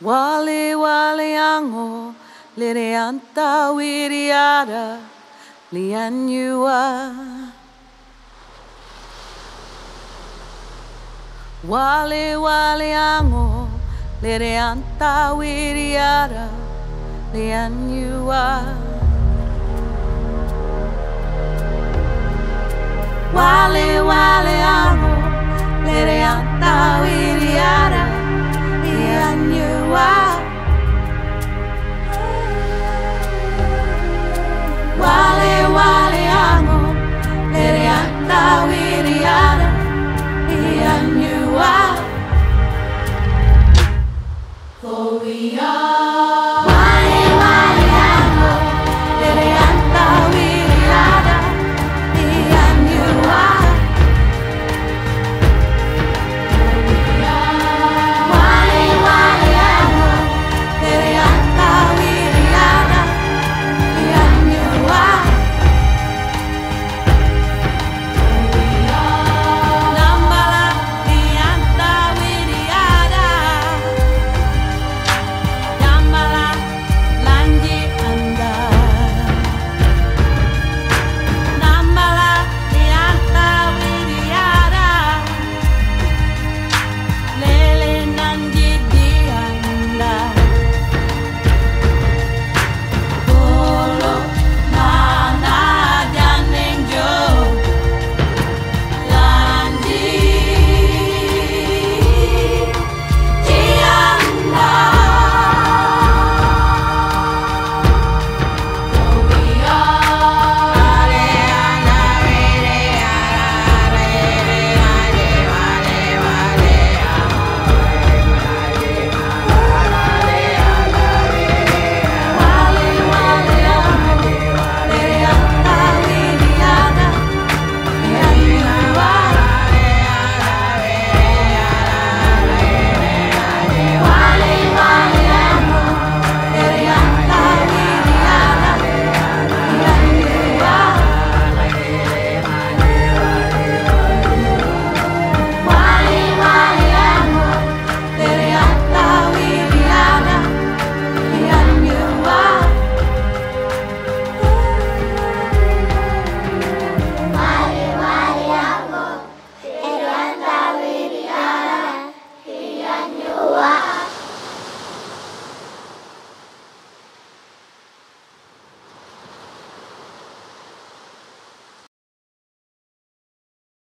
Wale wale ango, lirianta wiriara, lianua. Wale wale ango, lirianta wiriara, lianua. Wale wale ango, lirianta